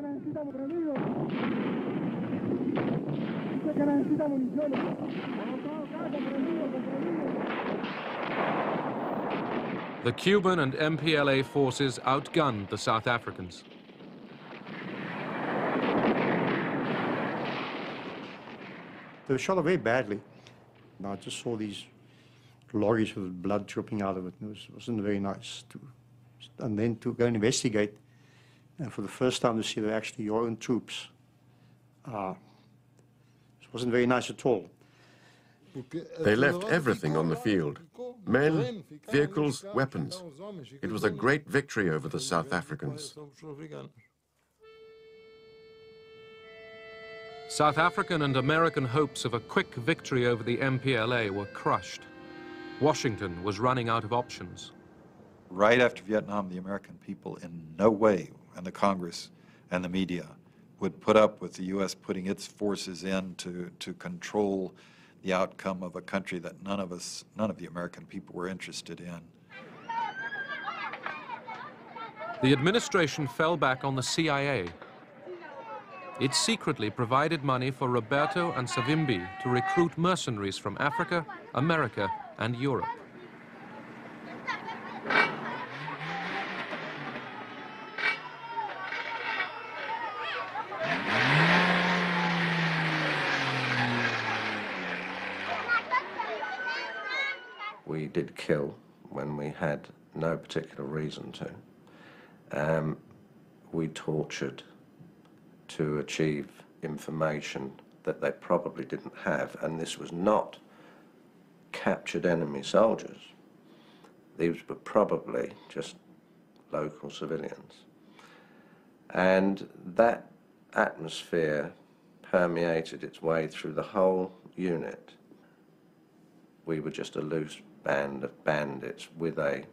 que necesitamos prendido. Dice que necesita municiones. Colocado casa, prendido, prendido. The Cuban and MPLA forces outgunned the South Africans. They were shot very badly. I just saw these lorries with blood dripping out of it. and It was, wasn't very nice. To, and then to go and investigate, and for the first time to see they're actually your own troops. Uh, it wasn't very nice at all. They left everything on the field men, vehicles, weapons. It was a great victory over the South Africans. South African and American hopes of a quick victory over the MPLA were crushed. Washington was running out of options. Right after Vietnam, the American people in no way, and the Congress and the media, would put up with the U.S. putting its forces in to, to control the outcome of a country that none of us, none of the American people were interested in. The administration fell back on the CIA. It secretly provided money for Roberto and Savimbi to recruit mercenaries from Africa, America, and Europe. We did kill when we had no particular reason to. Um, we tortured to achieve information that they probably didn't have, and this was not captured enemy soldiers. These were probably just local civilians. And that atmosphere permeated its way through the whole unit. We were just a loose band of bandits with a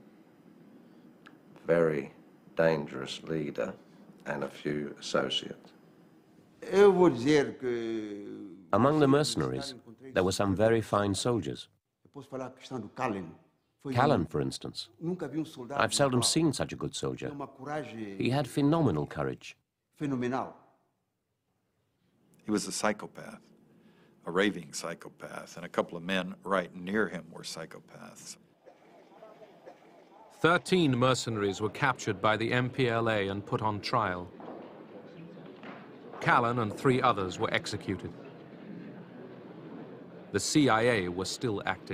very dangerous leader and a few associates. Among the mercenaries, there were some very fine soldiers. Callan, for instance. I've seldom seen such a good soldier. He had phenomenal courage. He was a psychopath, a raving psychopath, and a couple of men right near him were psychopaths. Thirteen mercenaries were captured by the MPLA and put on trial. Callan and three others were executed. The CIA was still active.